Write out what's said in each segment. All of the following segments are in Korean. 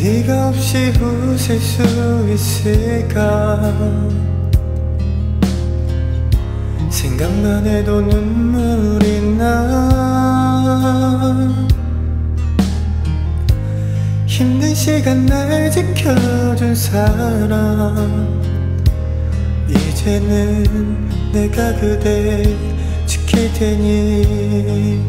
네가 없이 웃을 수 있을까? 생각만 해도 눈물이 나 힘든 시간 날 지켜준 사람. 이제는 내가 그대 지킬 테니.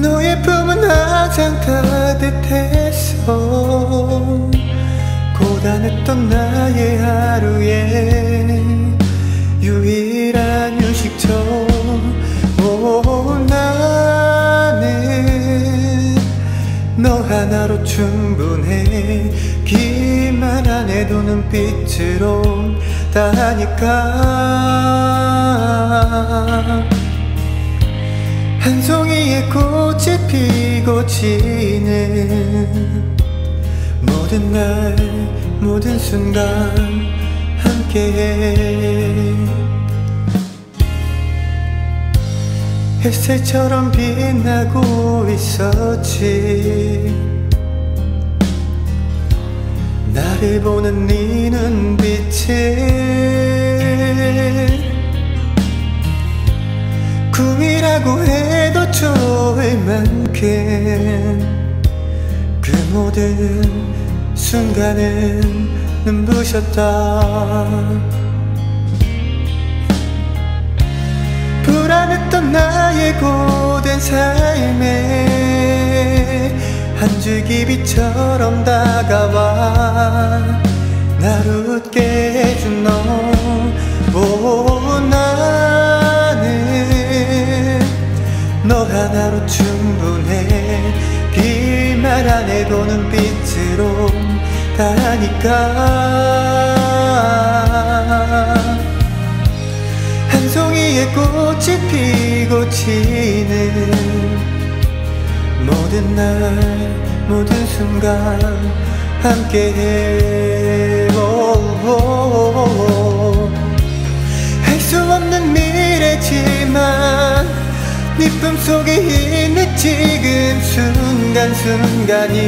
너의 품은 항상 따뜻했어 고단했던 나의 하루에 유일한 휴식처 너 하나로 충분해. 기만 안 해도 눈빛으로 다 하니까. 한 송이의 꽃이 피고 지는 모든 날 모든 순간 함께해 햇살처럼 빛나고 있었지. 나를 보는 네 눈빛에 꿈이라고 해도 좋을 만큼 그 모든 순간은 눈부셨다 고된 삶에 한 줄기 빛처럼 다가와 날 웃게 해준 너 오, 나는 너 하나로 충분해. 길말 안 해도 눈빛으로 다 하니까. 한 송이의 꽃이 피 고 지는 모든 날 모든 순간 함께해 할 수 없는 미래지만 네 품 속에 있는 지금 순간순간이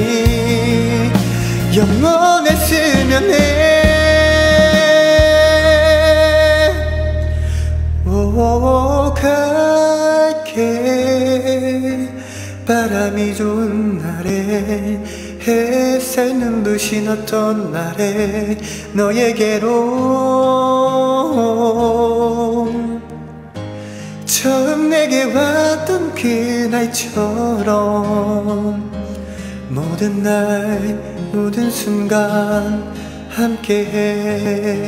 영원했으면 해 갈게 바람이 좋은 날에 햇살 눈부신 어떤 날에 너에게로 처음 내게 왔던 그날처럼 모든 날 모든 순간 함께해